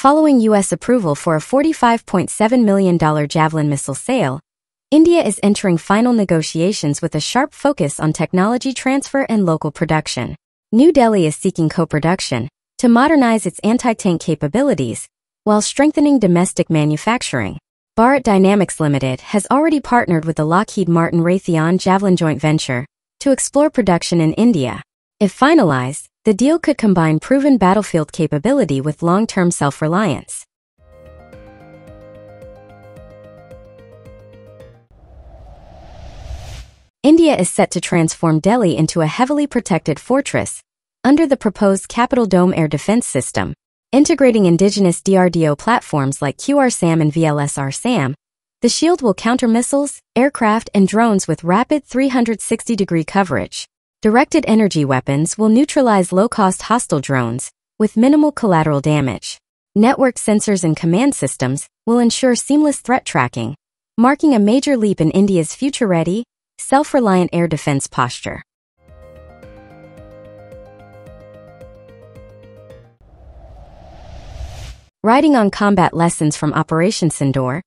Following U.S. approval for a $45.7 million Javelin missile sale, India is entering final negotiations with a sharp focus on technology transfer and local production. New Delhi is seeking co-production to modernize its anti-tank capabilities while strengthening domestic manufacturing. Bharat Dynamics Limited has already partnered with the Lockheed Martin Raytheon Javelin joint venture to explore production in India. If finalized, the deal could combine proven battlefield capability with long-term self-reliance. India is set to transform Delhi into a heavily protected fortress under the proposed Capital Dome air defense system, integrating indigenous DRDO platforms like QRSAM and VLSR-SAM. The shield will counter missiles, aircraft, and drones with rapid 360-degree coverage. Directed energy weapons will neutralize low-cost hostile drones with minimal collateral damage. Network sensors and command systems will ensure seamless threat tracking, marking a major leap in India's future-ready, self-reliant air defense posture. Riding on combat lessons from Operation Sindoor,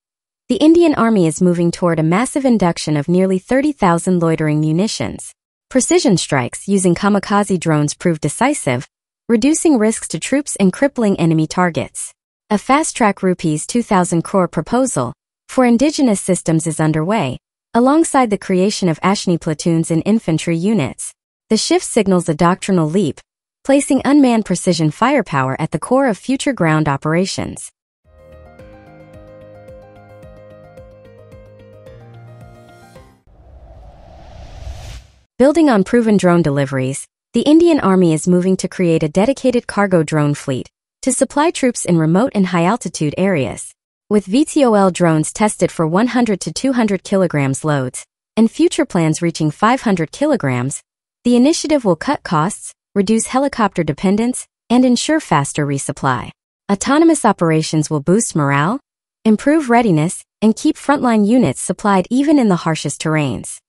the Indian Army is moving toward a massive induction of nearly 30,000 loitering munitions. Precision strikes using kamikaze drones proved decisive, reducing risks to troops and crippling enemy targets. A fast-track rupees 2,000 crore proposal for indigenous systems is underway, alongside the creation of Ashni platoons and infantry units. The shift signals a doctrinal leap, placing unmanned precision firepower at the core of future ground operations. Building on proven drone deliveries, the Indian Army is moving to create a dedicated cargo drone fleet to supply troops in remote and high-altitude areas. With VTOL drones tested for 100 to 200 kilograms loads and future plans reaching 500 kilograms, the initiative will cut costs, reduce helicopter dependence, and ensure faster resupply. Autonomous operations will boost morale, improve readiness, and keep frontline units supplied even in the harshest terrains.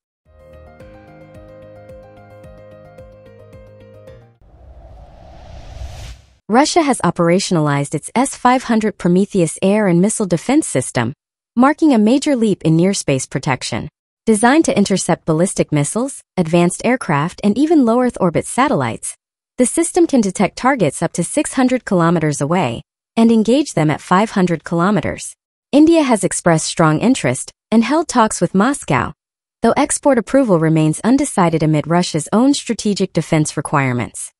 Russia has operationalized its S-500 Prometheus air and missile defense system, marking a major leap in near-space protection. Designed to intercept ballistic missiles, advanced aircraft, and even low Earth orbit satellites, the system can detect targets up to 600 kilometers away and engage them at 500 kilometers. India has expressed strong interest and held talks with Moscow, though export approval remains undecided amid Russia's own strategic defense requirements.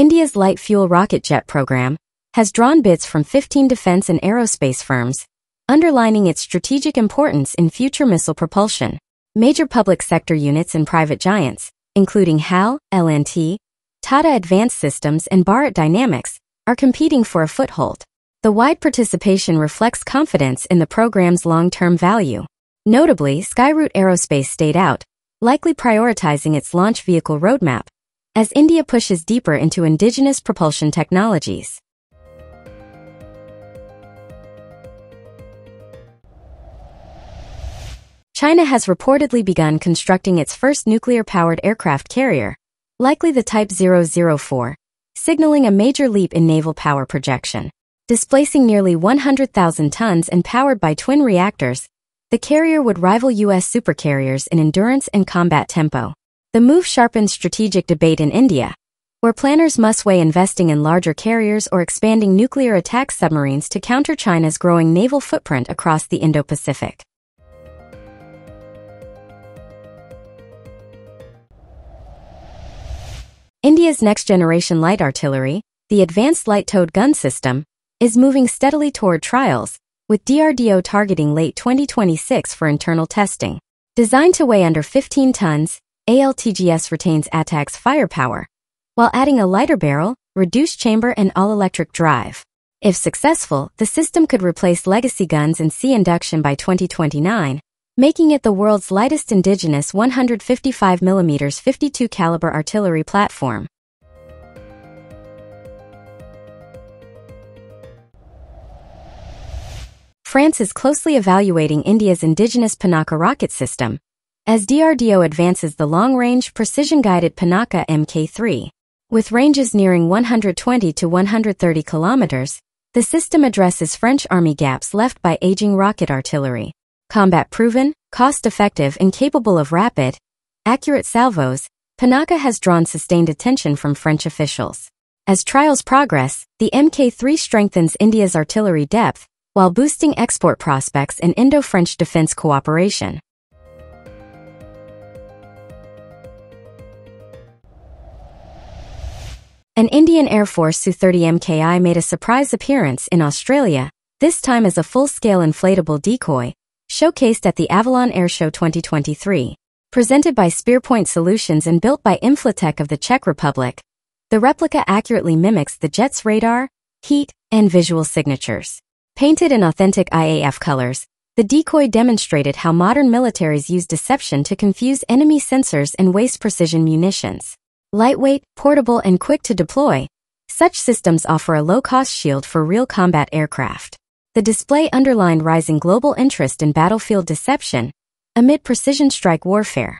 India's light fuel rocket jet program has drawn bids from 15 defense and aerospace firms, underlining its strategic importance in future missile propulsion. Major public sector units and private giants, including HAL, L&T, Tata Advanced Systems, and Bharat Dynamics, are competing for a foothold. The wide participation reflects confidence in the program's long-term value. Notably, Skyroot Aerospace stayed out, likely prioritizing its launch vehicle roadmap, as India pushes deeper into indigenous propulsion technologies. China has reportedly begun constructing its first nuclear-powered aircraft carrier, likely the Type 004, signaling a major leap in naval power projection. Displacing nearly 100,000 tons and powered by twin reactors, the carrier would rival U.S. supercarriers in endurance and combat tempo. The move sharpens strategic debate in India, where planners must weigh investing in larger carriers or expanding nuclear attack submarines to counter China's growing naval footprint across the Indo-Pacific. India's next-generation light artillery, the Advanced Light Towed Gun System, is moving steadily toward trials, with DRDO targeting late 2026 for internal testing. Designed to weigh under 15 tons, ALTGS retains ATAGS firepower, while adding a lighter barrel, reduced chamber, and all-electric drive. If successful, the system could replace legacy guns and see induction by 2029, making it the world's lightest indigenous 155mm 52 caliber artillery platform. France is closely evaluating India's indigenous Pinaka rocket system, as DRDO advances the long-range precision-guided Pinaka Mk3. With ranges nearing 120 to 130 kilometers, the system addresses French army gaps left by aging rocket artillery. Combat proven, cost-effective and capable of rapid, accurate salvos, Pinaka has drawn sustained attention from French officials. As trials progress, the Mk3 strengthens India's artillery depth, while boosting export prospects and Indo-French defense cooperation. An Indian Air Force Su-30 MKI made a surprise appearance in Australia, this time as a full-scale inflatable decoy, showcased at the Avalon Airshow 2023. Presented by Spearpoint Solutions and built by Inflatech of the Czech Republic, the replica accurately mimics the jet's radar, heat, and visual signatures. Painted in authentic IAF colors, the decoy demonstrated how modern militaries use deception to confuse enemy sensors and waste precision munitions. Lightweight, portable, and quick to deploy, such systems offer a low-cost shield for real combat aircraft. The display underlined rising global interest in battlefield deception amid precision strike warfare.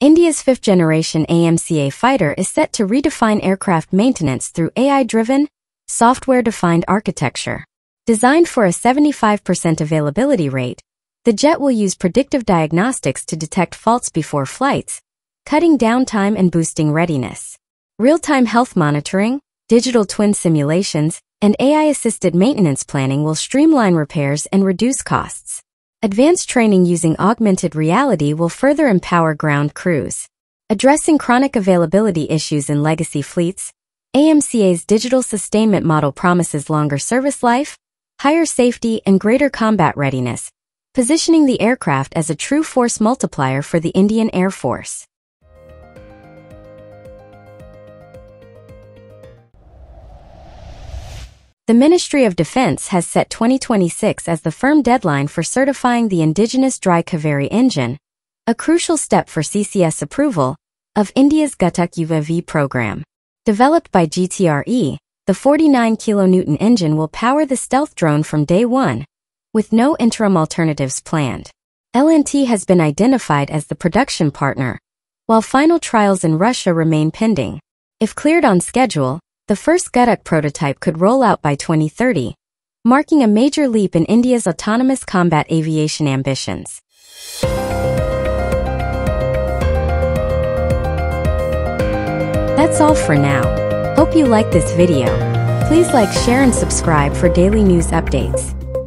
India's fifth-generation AMCA fighter is set to redefine aircraft maintenance through AI-driven, software-defined architecture. Designed for a 75% availability rate, the jet will use predictive diagnostics to detect faults before flights, cutting downtime and boosting readiness. Real-time health monitoring, digital twin simulations, and AI-assisted maintenance planning will streamline repairs and reduce costs. Advanced training using augmented reality will further empower ground crews. Addressing chronic availability issues in legacy fleets, AMCA's digital sustainment model promises longer service life, higher safety, and greater combat readiness, positioning the aircraft as a true force multiplier for the Indian Air Force. The Ministry of Defense has set 2026 as the firm deadline for certifying the indigenous dry Kaveri engine, a crucial step for CCS approval of India's Ghatak UAV program. Developed by GTRE, the 49 kilonewton engine will power the stealth drone from day one, with no interim alternatives planned. L&T has been identified as the production partner, while final trials in Russia remain pending. If cleared on schedule, the first Ghatak prototype could roll out by 2030, marking a major leap in India's autonomous combat aviation ambitions. That's all for now. Hope you liked this video. Please like, share, and subscribe for daily news updates.